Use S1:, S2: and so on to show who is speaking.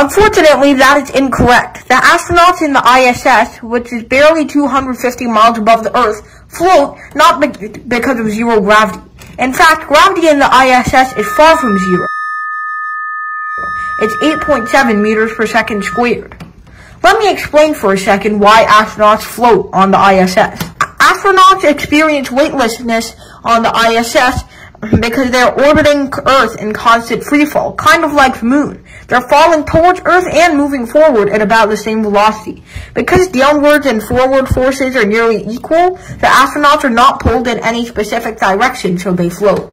S1: Unfortunately, that is incorrect. The astronauts in the ISS, which is barely 250 miles above the Earth, float not be because of zero gravity. In fact, gravity in the ISS is far from zero. It's 8.7 meters per second squared. Let me explain for a second why astronauts float on the ISS. Astronauts experience weightlessness on the ISS because they're orbiting Earth in constant freefall, kind of like the moon. They're falling towards Earth and moving forward at about the same velocity. Because downwards and forward forces are nearly equal, the astronauts are not pulled in any specific direction, so they float.